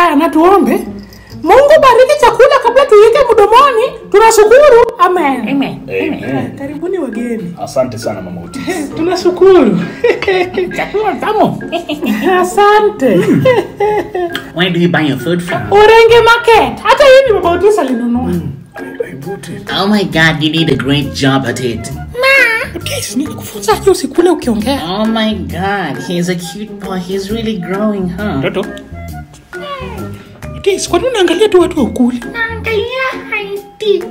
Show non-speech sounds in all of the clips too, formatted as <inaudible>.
Haya, na tuombe. Mungu bariki chakula kabla tuweke mdomoni. Tunashukuru. Amen. Amen. Amen. Karibuni wageni. Asante sana mama Otis. Tunashukuru. <laughs> Chakula tamu. <laughs> Asante. <laughs> Where do you buy your food from? Orenge Market. Hata hivi Mama Otis alinunua. I bought it. Oh my god, you did a great job at it. Otis, nilikufunza aje usikule ukiongea. Oh my god, he's a cute boy. He's really growing, huh? Mtoto. Otis, kwa nini unaangalia tu watu wakuli? Angalia auntie.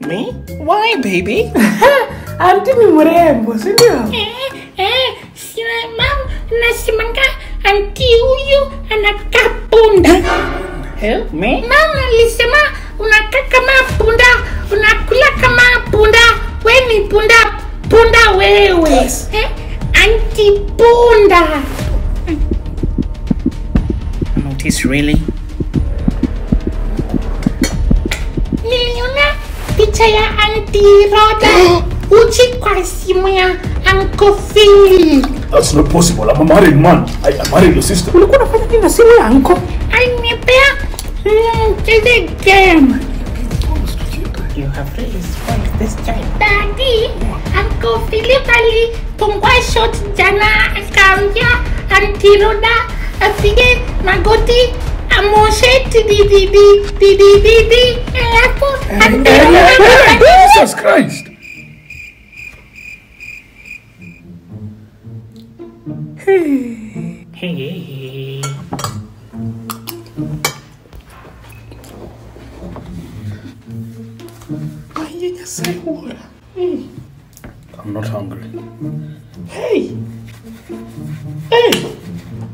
Me? Why, baby? <laughs> Anti ni mrembo, si ndio? Eh, eh, sina mam, nasimanga anti huyu anakaa punda. Help me? Mama alisema unakaa kama punda, unakula kama punda. We ni punda, punda wewe. Yes. Eh, anti punda. Notice really? Ya anti Roda <gasps> uchi kwa simu ya Uncle Phil. That's not possible. I'm a married man. I, am married your sister. Ulikuwa unafanya nini na simu ya anko? Alinipea mm, cheze game. You have really spoiled this child. Daddy, Uncle Philip alifungua shot jana akaambia Auntie Rhoda apige magoti amoshe tidididi tidididi alafu Auntie <laughs> hey, hey, hey. Barriguinha segura. Hey. I'm not hungry. Hey! Hey!